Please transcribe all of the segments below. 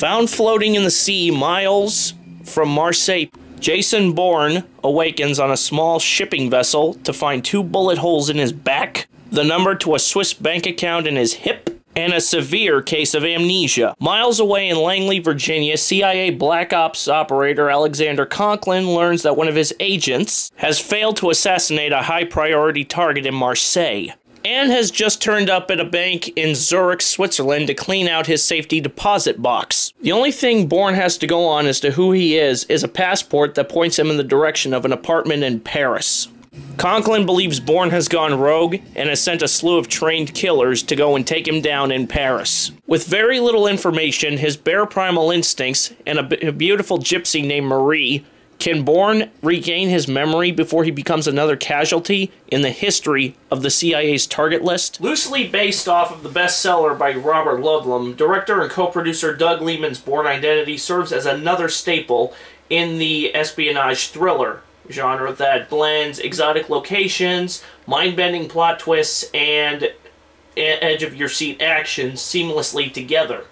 Found floating in the sea miles from Marseille, Jason Bourne awakens on a small shipping vessel to find two bullet holes in his back, the number to a Swiss bank account in his hip, and a severe case of amnesia. Miles away in Langley, Virginia, CIA Black Ops operator Alexander Conklin learns that one of his agents has failed to assassinate a high priority target in Marseille and has just turned up at a bank in Zurich, Switzerland to clean out his safety deposit box. The only thing Bourne has to go on as to who he is is a passport that points him in the direction of an apartment in Paris. Conklin believes Bourne has gone rogue and has sent a slew of trained killers to go and take him down in Paris. With very little information, his bare primal instincts, and a beautiful gypsy named Marie, can Bourne regain his memory before he becomes another casualty in the history of the CIA's target list? Loosely based off of the bestseller by Robert Ludlum, director and co-producer Doug Liman's Bourne Identity serves as another staple in the espionage thriller genre that blends exotic locations, mind-bending plot twists, and edge-of-your-seat action seamlessly together,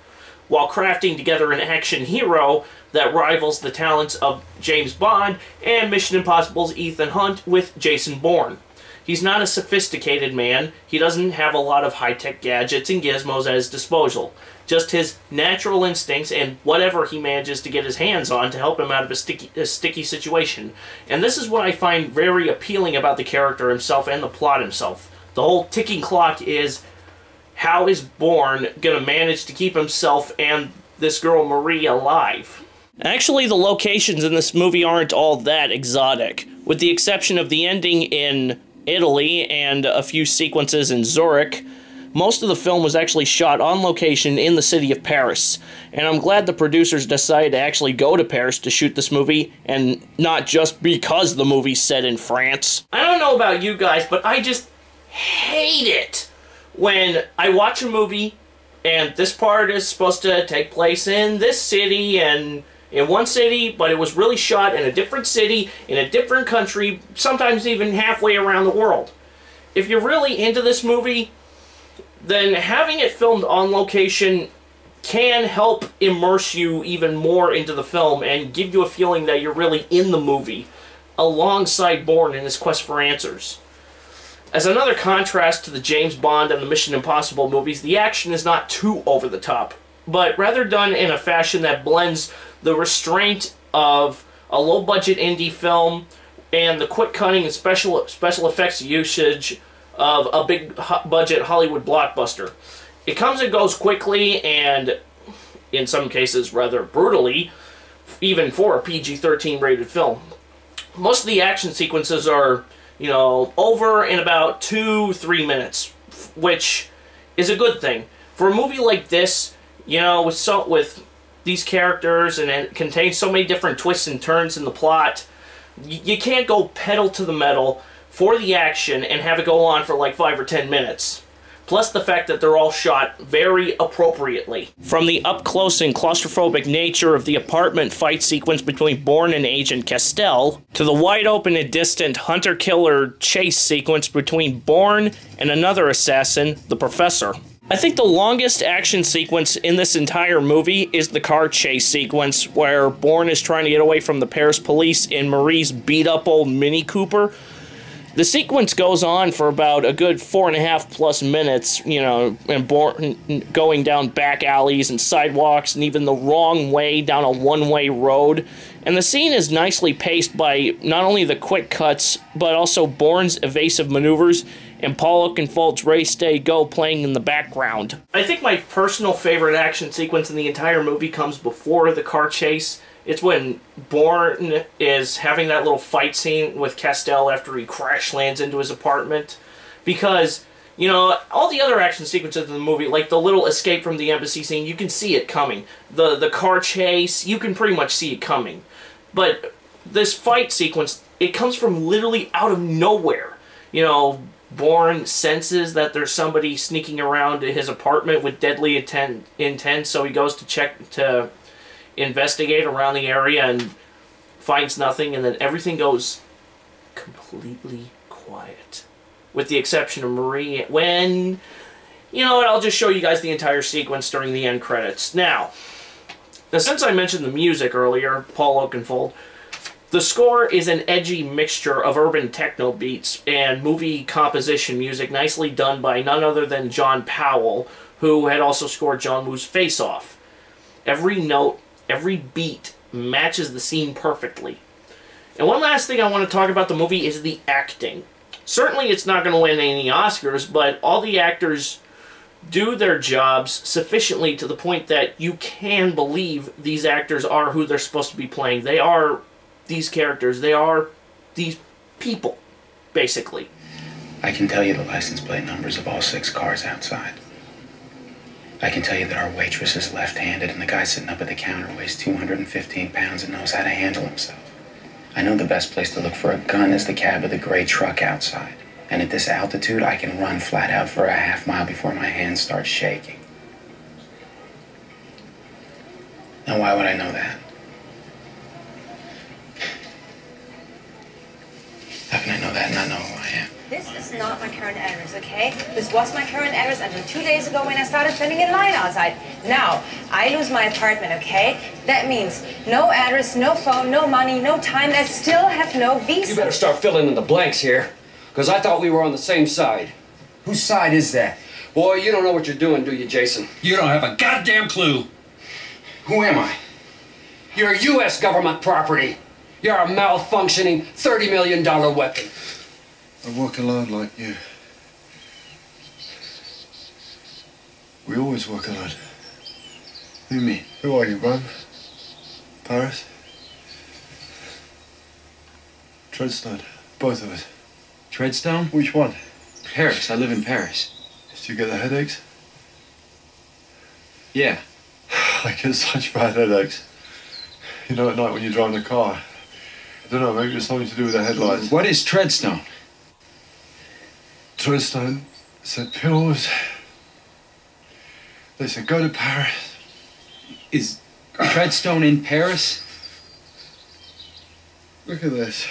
while crafting together an action hero that rivals the talents of James Bond and Mission Impossible's Ethan Hunt with Jason Bourne. He's not a sophisticated man. He doesn't have a lot of high-tech gadgets and gizmos at his disposal. Just his natural instincts and whatever he manages to get his hands on to help him out of a sticky, a sticky situation. And this is what I find very appealing about the character himself and the plot himself. The whole ticking clock is how is Bourne going to manage to keep himself and this girl Marie alive? Actually, the locations in this movie aren't all that exotic, with the exception of the ending in Italy and a few sequences in Zurich. Most of the film was actually shot on location in the city of Paris, and I'm glad the producers decided to actually go to Paris to shoot this movie, and not just because the movie's set in France. I don't know about you guys, but I just hate it when I watch a movie and this part is supposed to take place in this city and in one city, but it was really shot in a different city, in a different country, sometimes even halfway around the world. If you're really into this movie, then having it filmed on location can help immerse you even more into the film and give you a feeling that you're really in the movie alongside Bourne in his quest for answers. As another contrast to the James Bond and the Mission Impossible movies, the action is not too over the top, but rather done in a fashion that blends the restraint of a low-budget indie film and the quick cutting and special special effects usage of a big budget Hollywood blockbuster. It comes and goes quickly and in some cases rather brutally even for a PG-13 rated film. Most of the action sequences are, you know, over in about 2-3 minutes, which is a good thing. For a movie like this, you know, with so with these characters and it contains so many different twists and turns in the plot. You can't go pedal to the metal for the action and have it go on for like 5 or 10 minutes. Plus the fact that they're all shot very appropriately. From the up-close and claustrophobic nature of the apartment fight sequence between Bourne and Agent Castel, to the wide-open and distant hunter-killer chase sequence between Bourne and another assassin, the Professor. I think the longest action sequence in this entire movie is the car chase sequence where Bourne is trying to get away from the Paris police in Marie's beat up old Mini Cooper. The sequence goes on for about a good four and a half plus minutes, you know, and Bourne going down back alleys and sidewalks and even the wrong way down a one way road. And the scene is nicely paced by not only the quick cuts, but also Bourne's evasive maneuvers and Paul Oakenfold's Ready Steady Go playing in the background. I think my personal favorite action sequence in the entire movie comes before the car chase. It's when Bourne is having that little fight scene with Castel after he crash lands into his apartment. Because, you know, all the other action sequences in the movie, like the little escape from the embassy scene, you can see it coming. The, the car chase, you can pretty much see it coming. But this fight sequence, it comes from literally out of nowhere. You know, Bourne senses that there's somebody sneaking around his apartment with deadly intent, intent, so he goes to check to investigate around the area and finds nothing, and then everything goes completely quiet, with the exception of Marie. When, you know what, I'll just show you guys the entire sequence during the end credits. Now, Now, since I mentioned the music earlier, Paul Oakenfold, the score is an edgy mixture of urban techno beats and movie composition music, nicely done by none other than John Powell, who had also scored John Woo's Face Off. Every note, every beat matches the scene perfectly. And one last thing I want to talk about the movie is the acting. Certainly it's not going to win any Oscars, but all the actors do their jobs sufficiently to the point that you can believe these actors are who they're supposed to be playing. They are these characters. They are these people, basically. I can tell you the license plate numbers of all six cars outside. I can tell you that our waitress is left-handed and the guy sitting up at the counter weighs 215 pounds and knows how to handle himself. I know the best place to look for a gun is the cab of the gray truck outside. And at this altitude, I can run flat out for a half mile before my hands start shaking. Now, why would I know that? How can I know that and not know who I am? This is not my current address, okay? This was my current address until two days ago when I started standing in line outside. Now, I lose my apartment, okay? That means no address, no phone, no money, no time. I still have no visa. You better start filling in the blanks here, because I thought we were on the same side. Whose side is that? Boy, you don't know what you're doing, do you, Jason? You don't have a goddamn clue. Who am I? You're U.S. government property. You're a malfunctioning $30 million weapon. I work alone like you. We always work alone. You mean? Who are you, Rome? Paris? Treadstone. Both of us. Treadstone? Which one? Paris. I live in Paris. Do you get the headaches? Yeah. I get such bad headaches. You know, at night when you're driving the car. I don't know, maybe it's something to do with the headlights. What is Treadstone? Treadstone said pills. They said go to Paris. Is Treadstone in Paris? Look at this.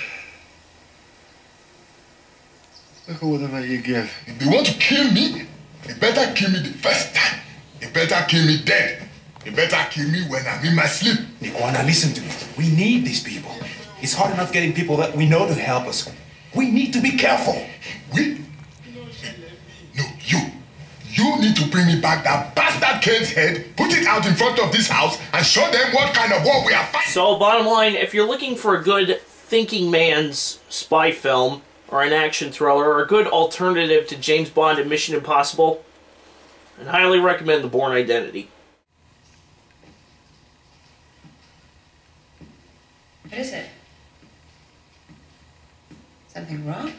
Look at what they make you give. If they want to kill me, they better kill me the first time. They better kill me dead. They better kill me when I'm in my sleep. Nicola, listen to me. We need these people. It's hard enough getting people that we know to help us. We need to be careful. We? No, you. You need to bring me back that bastard Kane's head, put it out in front of this house, and show them what kind of war we are fighting. So, bottom line, if you're looking for a good thinking man's spy film, or an action thriller, or a good alternative to James Bond and Mission Impossible, I'd highly recommend The Bourne Identity. What is it? Something wrong?